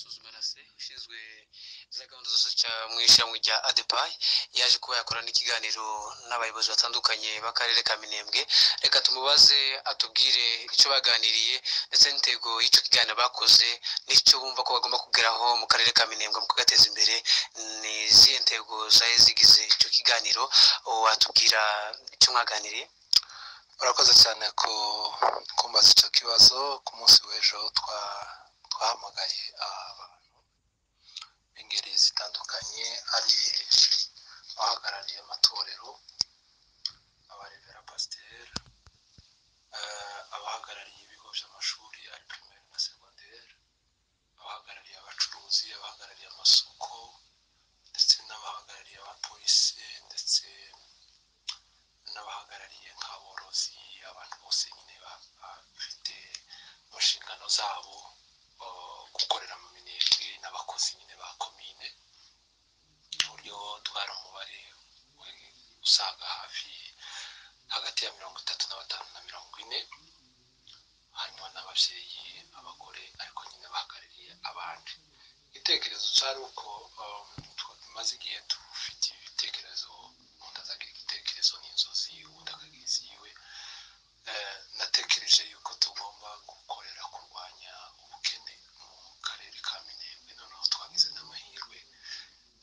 suzumanase ushinzwe za gahunda zose mu ishyirahamwe rya adepayi yaje kuba yakora n'ikiganiro n'abayobozi batandukanye b'akarere ka minembwe. Reka tumubaze atubwire icyo baganiriye ndetse n'intego y'icyo kiganiro bakoze n'icyo bumva ko bagomba kugeraho mu karere ka minembwe mu kugateza imbere ni izihe ntego zari zigize icyo kiganiro? Watubwira icyo mwaganiriye. Urakoze cyane ku kumbaza icyo kibazo ku munsi w'ejo twahamagaye abantu b'ingeri zitandukanye ari abahagarariye amatorero abarevera pasiteri abahagarariye ibigo by'amashuri ari pirimeri na segonderi abahagarariye abacuruzi abahagarariye amasoko ndetse n'abahagarariye abapolisi ndetse n'abahagarariye nk'aborozi abantu bose nyine bafite mu nshingano zabo. Gukorera mu minembwe n'abakozi nyine ba komine ku buryo twari umubare usaga hafi hagati ya mirongo itatu na batanu na mirongo ine harimo n'ababyeyi abagore ariko nyine bahagarariye abandi. Igitekerezo cyari uko tumaze igihe dufite ibitekerezo umuntu azagira igitekerezo n'inzozi ubundi akagira iziwe natekereje yuko tugomba gukorera kurwanya ubukene mu karere ka minembwe noneho twagize n'amahirwe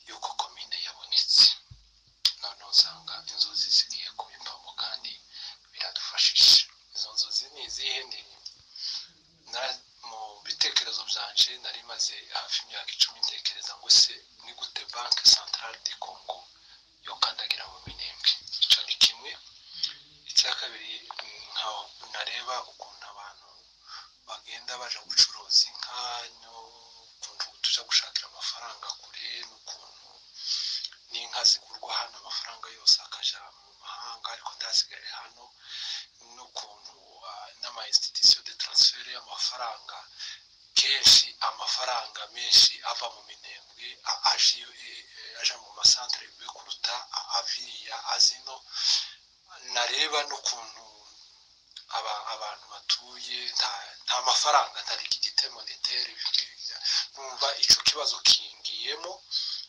y'uko komine yabonetse noneho usanga inzozi zigiye kuba impamo kandi biradufashije izo nzozi ni izihe ni mu bitekerezo byanje nari maze hafi imyaka icumi ntekereza ngo se ni gute banki santarare de kongo yokandagira mu minembwe? Icyo ni kimwe. Icya kabiri nkaho nareba ukuntu abantu bagenda baja gucuruza inka nta mafaranga nta likidite monetere numva icyo kibazo kingiyemo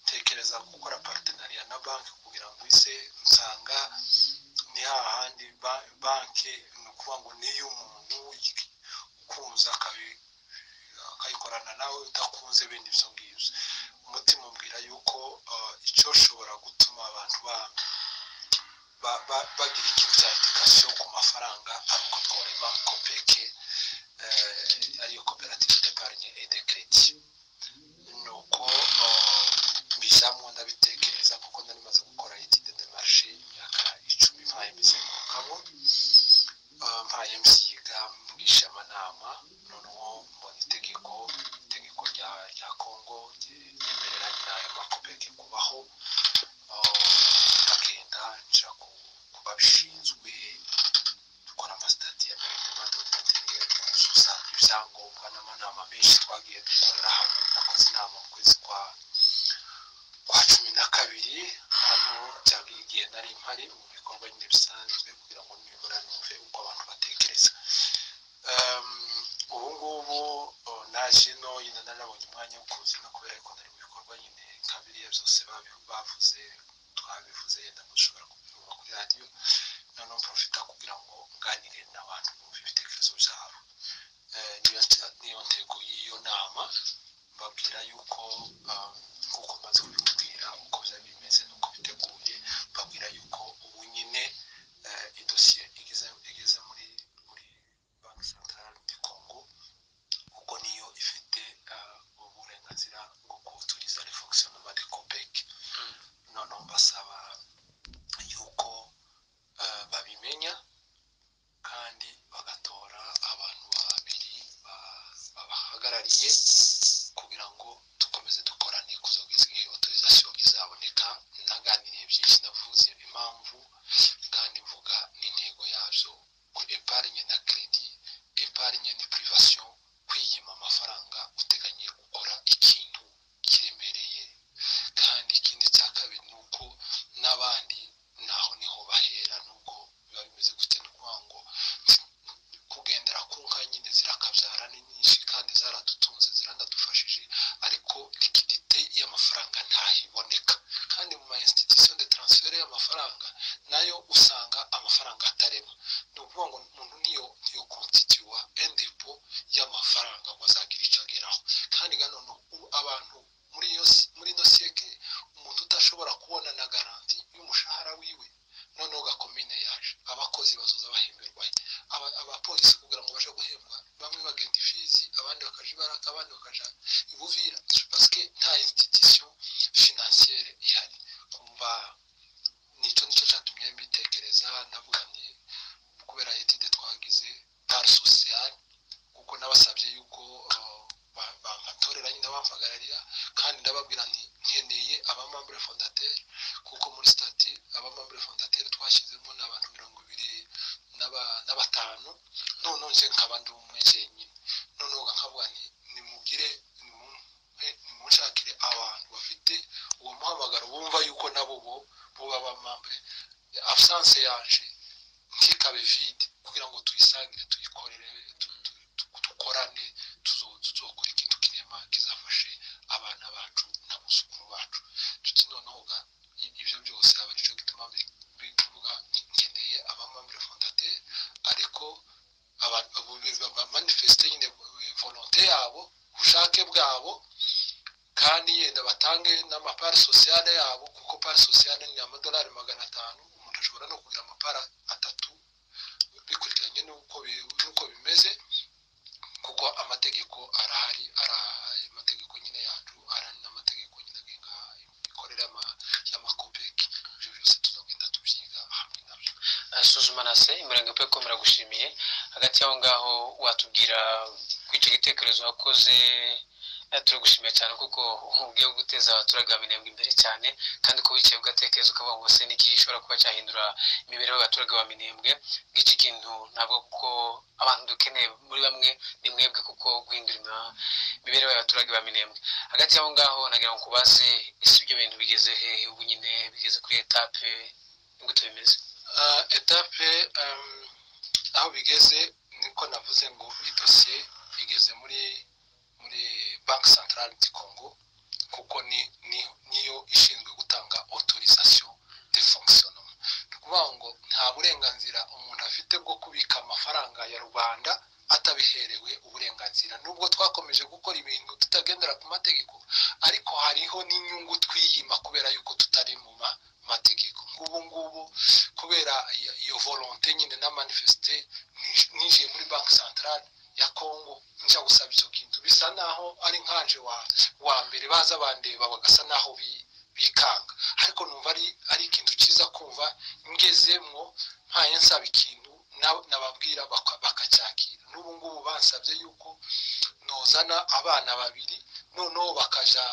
tekereza gukora partenariat na banki kugira ngo ise nsanga ni hahandi banki ni ukuvuga ngo niyo umuntu ukunze akayikorana nawe udakunze bene ibyo ngibyo. Umutima umbwira yuko icyo ushobora gutuma abantu bagira ikintu cya edikasiyo ku mafaranga ari uko twarema kopeke eh, ai cooperative d'epargne e dei crédit. Menshi twagiye dukorera hamwe nakoze inama mu kwezi kwa kwa cumi na kabiri. Hano byagiye igihe nari mpari mu bikorwa nyine bisanzwe kugira ngo nibura numve uko abantu batekereza. Ubu ngubu naje no nyine narabonye umwanya wo kuza no kubera ko nari mu bikorwa nyine nka biriya byose bavuze twabivuze yenda mushobora kubyumva kuri radiyo noneho mprofita kugira ngo nganire n'abantu bumve ibitekerezo byabo. Niyo ntego y'iyo nama babwira yuko bamfagararira kandi ndababwira nti nkeneye abamambure fondateri kuko muri sitati abamambure fondateri twashyizemo ni abantu mirongo ibiri na batanu noneho nje nkaba ndi umwe njyenyine noneho nkavuga nti nimugire nimunshakire abantu bafite uwo muhamagaro bumva yuko nabo bo buba bamambure abusanse yaje ntikabe vide kugira ngo tuyisangire tuyikorere dukorane tuzokora ikintu inama kizafashe abana bacu na muzukuru bacu ndetse noneho ibyo byose aba ari cyo gituma bivuga nkeneye abamambere fondate ariko bamanifesite nyine volonte yabo ubushake bwabo kandi yenda batange n'amapari sosiyale yabo kuko pari sosiyale ni amadolari magana atanu umuntu ashobora no kugira amapara atatu bikurikiranye n'uko bimeze kuko amategeko arahari suzuma na se imirenge pe ko muragushimiye. Hagati y'aho ngaho watubwira ku icyo gitekerezo wakoze turagushimiye cyane kuko ugiye guteza abaturage ba minembwe imbere cyane kandi ko wicaye ugatekereza ukavuga ngo se niki gishobora kuba cyahindura imibereho y'abaturage ba minembwe. Ngiki kintu ntabwo kuko abantu dukeneye muri bamwe ni mwebwe kuko guhindura imibereho y'abaturage ba minembwe. Hagati y'aho ngaho nagira ngo kubaze ese ibyo bintu bigeze hehe? Ubu nyine bigeze kuri etape? Gute bimeze. Etape um, aho bigeze niko navuze ngo idosiye igeze muri muri banki centrale du congo kuko ni, ni niyo ishinzwe gutanga autorisation de fonctionnement. Ni ukuvuga ngo nta burenganzira umuntu afite bwo kubika amafaranga ya rubanda atabiherewe uburenganzira. Nubwo twakomeje gukora ibintu tutagendera ku mategeko ariko hariho n'inyungu twiyima kubera yuko tutari mu ma- mategeko. Nk'ubu ngubu kubera iyo- volonte nyine na manifeste ni- ninjiye muri banki centrale ya congo njya gusaba icyo kintu. Bisa naho ari nkanje wa mbere baza bandeba bagasa naho bi- bikanga. Ariko numva ari ikintu cyiza kumva ngezemwo mpaye nsaba ikintu na- nababwira baka- bakacyakira n'ubu ngubu bansabye yuko nozana abana babiri noneho bakaja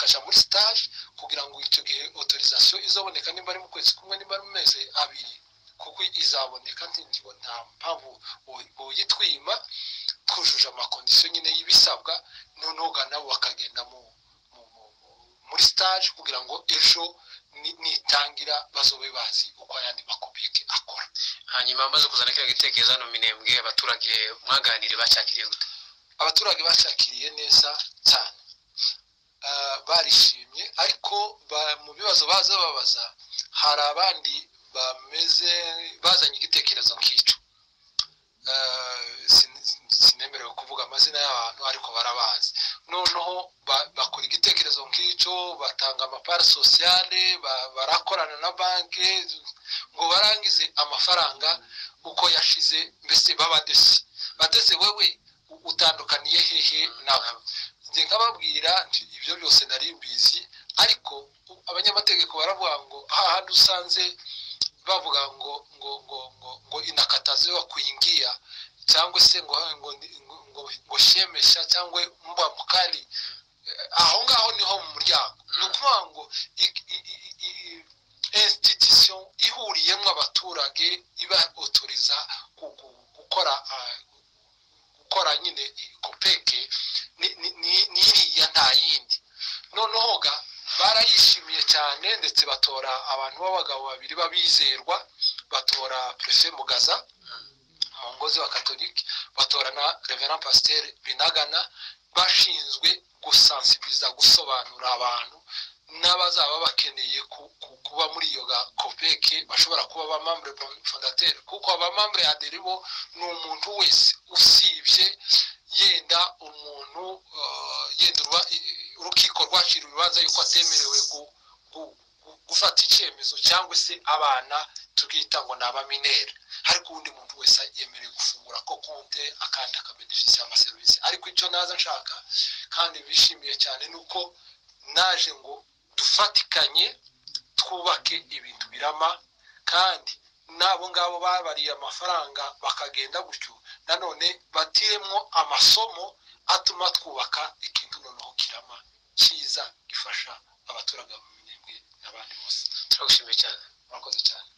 bakaja muri stage kugira ngo icyo gihe autorisation izaboneka nimba ari mu kwezi kumwe nimba ari mu mezi abiri. Kuko izaboneka nta mpamvu boyitwima twujuje amakondisiyo nyine y'ibisabwa noneho nabo bakagenda mu, mu, mu, mu- muri stage kugira ngo ejo ni- nitangira bazobe bazi uko ayandi makopike akora. Hanyuma amaze kuzana kiriya gitekerezo hano minembwe abaturage mwaganire bacyakiriye gute? Abaturage bashakiriye neza cyane. Barishimye ariko mu bibazo baza babaza hari abandi bameze bazanye igitekerezo nk'icyo. Sin- sinemerewe kuvuga amazina y'abantu ariko barabazi. Noneho ba- bakora igitekerezo nk'icyo batanga amapari sosiyale ba- barakorana na banki ngo barangize amafaranga uko yashize mbese babadesi badese wewe u- utandukaniye hehe? Nabo. Njye nkababwira ibyo byose nari mbizi. Ariko abanyamategeko baravuga ngo hahandi usanze bavuga ngo ngo ngo ngo ngo inakataziwa kuingia cyangwa se ngo, ngo, ngo shemesha cyangwa mbwa mukali Eh, aho ngaho ni ho mu muryango ni ukuvuga ngo i- i- i- i- institution ihuriyemo abaturage iba otoriza gu- gu- gukora ah, gukora nyine kopeke ni- ni- ni- ni iriya nta yindi noneho ga barayishimiye cyane ndetse batora abantu b'abagabo babiri b'abizerwa batora prefe mugaza umugozi wa katolike batora na reverend pasteur binagana bashinzwe gusansibiliza gusobanurira abantu n'abazaba bakeneye ku- ku- kuba muri iyo kopeke bashobora kuba abamambure fondateur kuko abamambure ya deribo ni umuntu wese usibye yenda umuntu uh, yenda urukiko rwacira urubanza yuko atemerewe gufata icyemezo cyangwa se abana tukita ngo ni abaminere ariko ubundi muntu wese yemerewe gufungura ko konte akandi akabenefisiya amaserivisi ariko icyo naza nshaka kandi bishimiye cyane ni uko naje ngo dufatikanye twubake ibintu birama kandi n'abo ngabo babariye amafaranga bakagenda gutyo nanone batiremwo amasomo atuma twubaka ikintu noneho kirama. Cyiza gifasha abaturage n'abandi bose turagushimiye cyane murakoze cyane